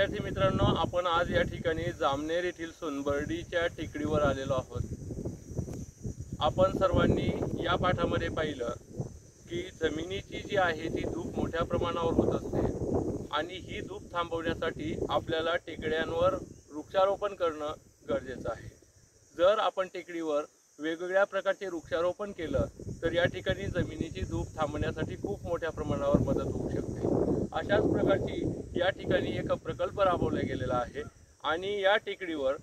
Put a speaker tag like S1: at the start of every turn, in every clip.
S1: विद्यार्थी मित्रांनो आपण आज या ठिकाणी जामनेर येथील सोनबर्डीच्या टेकडीवर आलेलो आहोत. आपण सर्वांनी या पाठामध्ये पाहिलं की जमिनीची जी आहे ती धूप मोठ्या प्रमाणावर होत असते आणि ही धूप थांबवण्यासाठी आपल्याला टेकड्यांवर वृक्षारोपण करणं गरजेचं आहे. जर आपण टेकडीवर वेगवेगळ्या प्रकारचे वृक्षारोपण केलं तर या ठिकाणी जमिनीची धूप थांबण्यासाठी खूप मोठ्या प्रमाणावर मदत होऊ शकते. अशाच प्रकारची या ठिकाणी एक प्रकल्प राबवला गेलेला आहे. आणि या टेकडीवर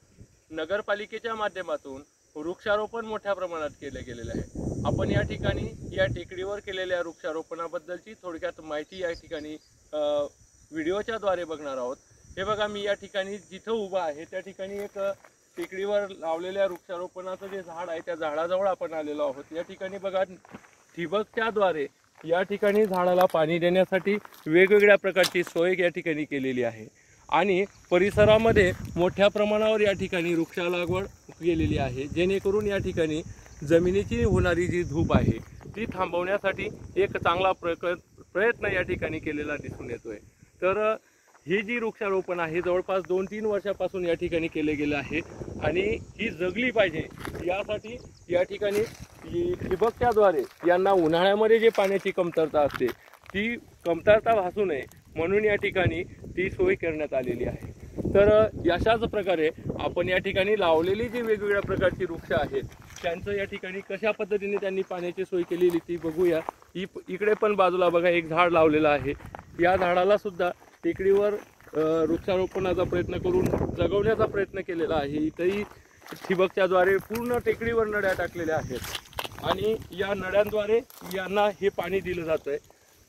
S1: नगरपालिकेच्या माध्यमातून वृक्षारोपण मोठ्या प्रमाणात केले गेलेले आहे. आपण या ठिकाणी या टेकडीवर केलेल्या वृक्षारोपणाबद्दलची थोडक्यात माहिती या ठिकाणी व्हिडिओच्याद्वारे व्हिडिओच्या द्वारे बघणार आहोत. हे बघा मी या ठिकाणी जिथं उभा आहे त्या ठिकाणी एक टेकडीवर लावलेल्या वृक्षारोपणाचं जे झाड आहे त्या झाडाजवळ आपण आलेलो आहोत. या ठिकाणी बघा ठिबकच्याद्वारे या ठिकाणी झाडाला पाणी देण्यासाठी वेगवेगळ्या प्रकारची सोय या ठिकाणी केलेली आहे. आणि परिसरामध्ये मोठ्या प्रमाणावर या ठिकाणी वृक्ष लागवड केलेली आहे. जेणेकरून या ठिकाणी जमिनीची होणारी जी धूप आहे ती थांबवण्यासाठी एक चांगला प्रक प्रयत्न या ठिकाणी केलेला दिसून येतो आहे तर ही जी वृक्षारोपण आहे जवळपास दोन तीन वर्षापासून या ठिकाणी केले गेले आहे. आणि ही जगली पाहिजे यासाठी या ठिकाणी की ठिबकच्याद्वारे यांना उन्हाळ्यामध्ये जे पाण्याची कमतरता असते ती कमतरता भासू नये. म्हणून या ठिकाणी ती सोय करण्यात आलेली आहे. तर अशाच प्रकारे आपण या ठिकाणी लावलेली जी वेगवेगळ्या प्रकारची वृक्ष आहेत त्यांचं या ठिकाणी कशा पद्धतीने त्यांनी पाण्याची सोय केलेली ती बघूया. ही इकडे पण बाजूला बघा एक झाड लावलेलं आहे. या झाडाला सुद्धा टेकडीवर वृक्षारोपणाचा प्रयत्न करून जगवण्याचा प्रयत्न केलेला आहे. इथंही ठिबकच्याद्वारे पूर्ण टेकडीवर नड्या टाकलेल्या आहेत. आणि या नळ्यांद्वारे यांना हे पाणी दिलं जातं आहे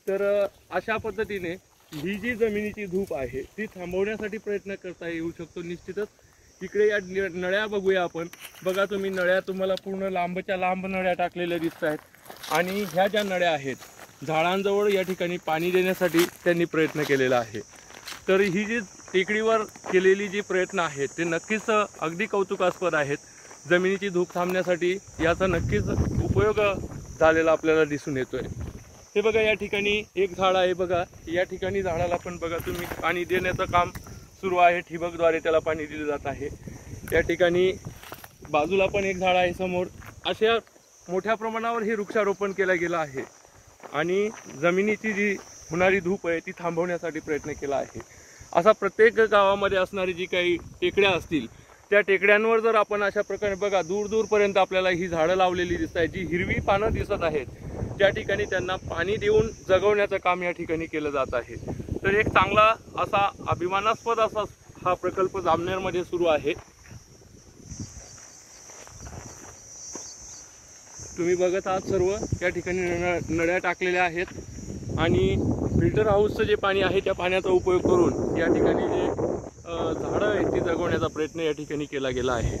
S1: तर अशा पद्धतीने ही जी जमिनीची धूप आहे ती थांबवण्यासाठी प्रयत्न करता येऊ शकतो निश्चितच. इकडे या नळ्या बघूया आपण. बघा तुम्ही नळ्या तुम्हाला पूर्ण लांबच्या लांब नळ्या टाकलेल्या दिसत आहेत. आणि ह्या ज्या नळ्या आहेत झाडांजवळ या ठिकाणी पाणी देण्यासाठी त्यांनी प्रयत्न केलेला आहे. तर ही जी टेकडीवर केलेली जी प्रयत्न आहेत ते नक्कीच अगदी कौतुकास्पद आहेत. जमिनीची धूप थांबण्यासाठी याचा नक्कीच उपयोग झालेला आपल्याला दिसून येतोय. हे बघा या ठिकाणी एक झाड आहे बघा. या ठिकाणी झाडाला पण बघा तुम्ही पाणी देण्याचं काम सुरू आहे. ठिबकद्वारे त्याला पाणी दिलं जात आहे. या ठिकाणी बाजूला पण एक झाड आहे समोर. अशा मोठ्या प्रमाणावर हे वृक्षारोपण केलं गेलं आहे. आणि जमिनीची जी होणारी धूप आहे ती थांबवण्यासाठी प्रयत्न केला आहे. असा प्रत्येक गावामध्ये असणारी जी काही टेकड्या असतील त्या टेकड्यांवर जर आपण अशा प्रकारे बघा दूर दूरपर्यंत आपल्याला ही झाडं लावलेली दिसत आहेत जी हिरवी पानं दिसत आहेत त्या ठिकाणी त्यांना पाणी देऊन जगवण्याचं काम या ठिकाणी केलं जात आहे. तर एक चांगला असा अभिमानास्पद असा हा प्रकल्प जामनेरमध्ये सुरू आहे. तुम्ही बघत आहात सर्व या ठिकाणी नळ- नळ्या टाकलेल्या आहेत. आणि फिल्टर हाऊसचं जे पाणी आहे त्या पाण्याचा उपयोग करून या ठिकाणी जे झाडं आहेत ती जगवण्याचा प्रयत्न या ठिकाणी केला गेला आहे.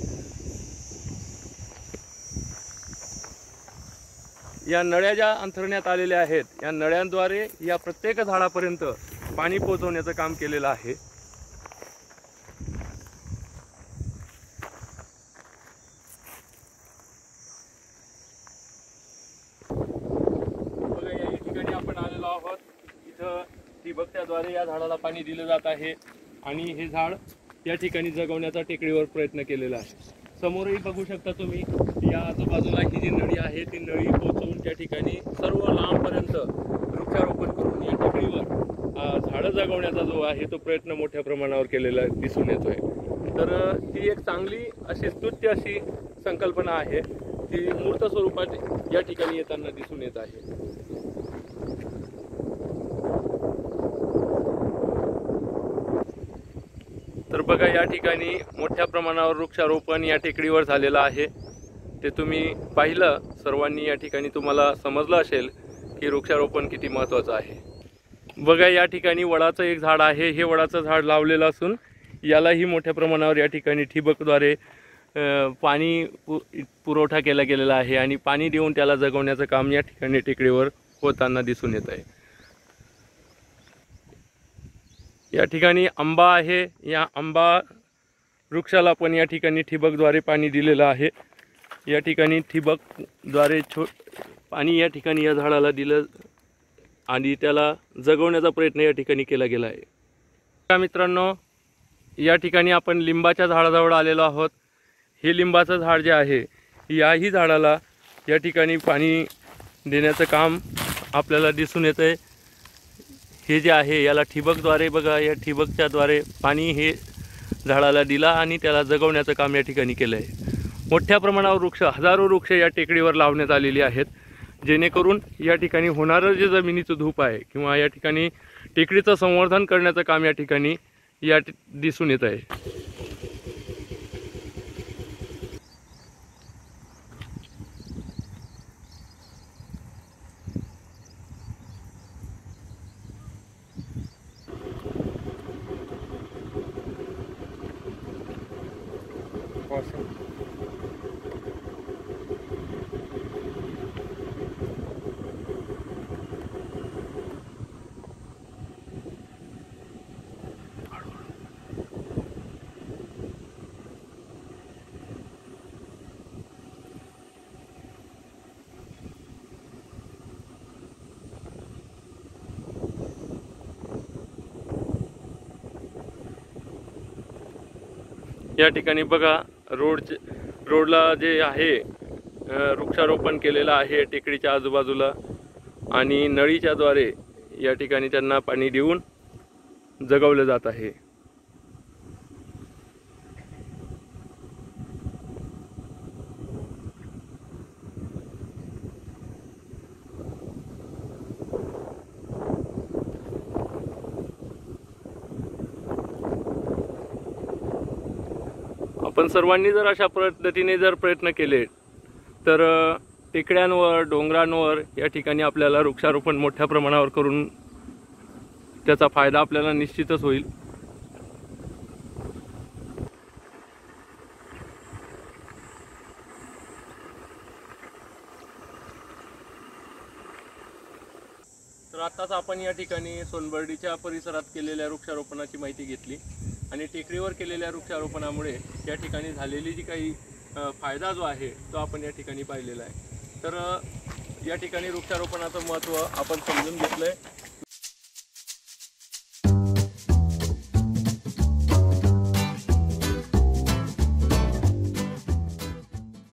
S1: या नळ्या ज्या अंथरण्यात आलेल्या आहेत या नळ्यांद्वारे या प्रत्येक झाडापर्यंत पाणी पोहोचवण्याचं काम केलेलं आहे. बघा या ठिकाणी आपण आलेलो आहोत. इथं ठिबकच्याद्वारे या झाडाला पाणी दिलं जात आहे. आणि हे झाड या ठिकाणी जगवण्याचा टेकडीवर प्रयत्न केलेला आहे. समोरही बघू शकता तुम्ही या आजूबाजूला ही जी नळी आहे ती नळी पोचवून त्या ठिकाणी सर्व लांबपर्यंत वृक्षारोपण करून या टेकडीवर झाडं जगवण्याचा जो आहे तो प्रयत्न मोठ्या प्रमाणावर केलेला दिसून येतोय. तर ती एक चांगली अशी स्तुत्य अशी संकल्पना आहे ती मूर्त स्वरूपात या ठिकाणी येताना दिसून येत आहे. तर बघा या ठिकाणी मोठ्या प्रमाणावर वृक्षारोपण या टेकडीवर झालेलं आहे. ते तुम्ही पाहिलं सर्वांनी या ठिकाणी तुम्हाला समजलं असेल की वृक्षारोपण किती महत्त्वाचं आहे. बघा या ठिकाणी वडाचं एक झाड आहे. हे वडाचं झाड लावलेलं असून यालाही मोठ्या प्रमाणावर या ठिकाणी ठिबकद्वारे पाणी पु पुरवठा केला गेलेला आहे आणि पाणी देऊन त्याला जगवण्याचं काम या ठिकाणी टेकडीवर होताना दिसून येत आहे. या ठिकाणी आंबा आहे. या आंबा वृक्षाला पण या ठिकाणी ठिबकद्वारे पाणी दिलेलं आहे. या ठिकाणी ठिबकद्वारे छो पाणी या ठिकाणी या झाडाला दिलं आणि त्याला जगवण्याचा प्रयत्न या ठिकाणी केला गेला आहे. त्या मित्रांनो या ठिकाणी आपण लिंबाच्या झाडाजवळ आलेलो आहोत. हे लिंबाचं झाड जे आहे याही झाडाला या ठिकाणी पाणी देण्याचं काम आपल्याला दिसून येतं आहे हे जे आहे याला ठिबकद्वारे बघा या ठिबकच्याद्वारे पाणी हे झाडाला दिला आणि त्याला जगवण्याचं काम या ठिकाणी केलं आहे मोठ्या प्रमाणावर वृक्ष हजारो वृक्ष या टेकडीवर लावण्यात आलेली आहेत. जेणेकरून या ठिकाणी होणारं जे जमिनीचं धूप आहे किंवा या ठिकाणी टेकडीचं संवर्धन करण्याचं काम या ठिकाणी या दिसून येत आहे. या ठिकाणी बघा रोड रोडला जे आहे वृक्षारोपण केलेलं आहे टेकडीच्या आजूबाजूला आणि नळीच्याद्वारे या ठिकाणी त्यांना पाणी देऊन जगवलं जात आहे. पण सर्वांनी जर अशा पद्धतीने जर प्रयत्न केले तर टेकड्यांवर डोंगरांवर या ठिकाणी आपल्याला वृक्षारोपण मोठ्या प्रमाणावर करून त्याचा फायदा आपल्याला निश्चितच होईल. तर आत्ताच आपण या ठिकाणी सोनबर्डीच्या परिसरात केलेल्या वृक्षारोपणाची माहिती घेतली. आणि टेकडीवर केलेल्या वृक्षारोपणामुळे या ठिकाणी झालेली जी काही फायदा जो आहे तो आपण या ठिकाणी पाहिलेला आहे. तर या ठिकाणी वृक्षारोपणाचं महत्त्व आपण समजून घेतलं आहे